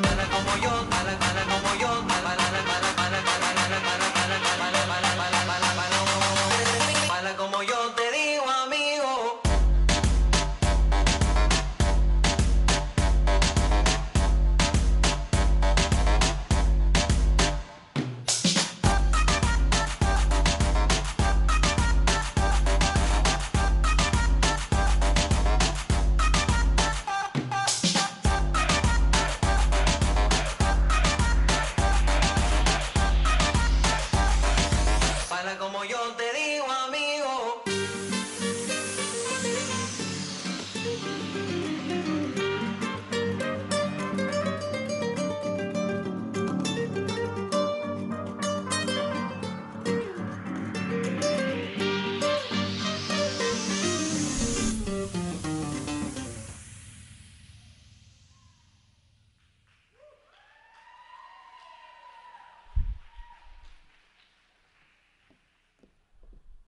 mala como yo, mala, mala como yo, mala. yo te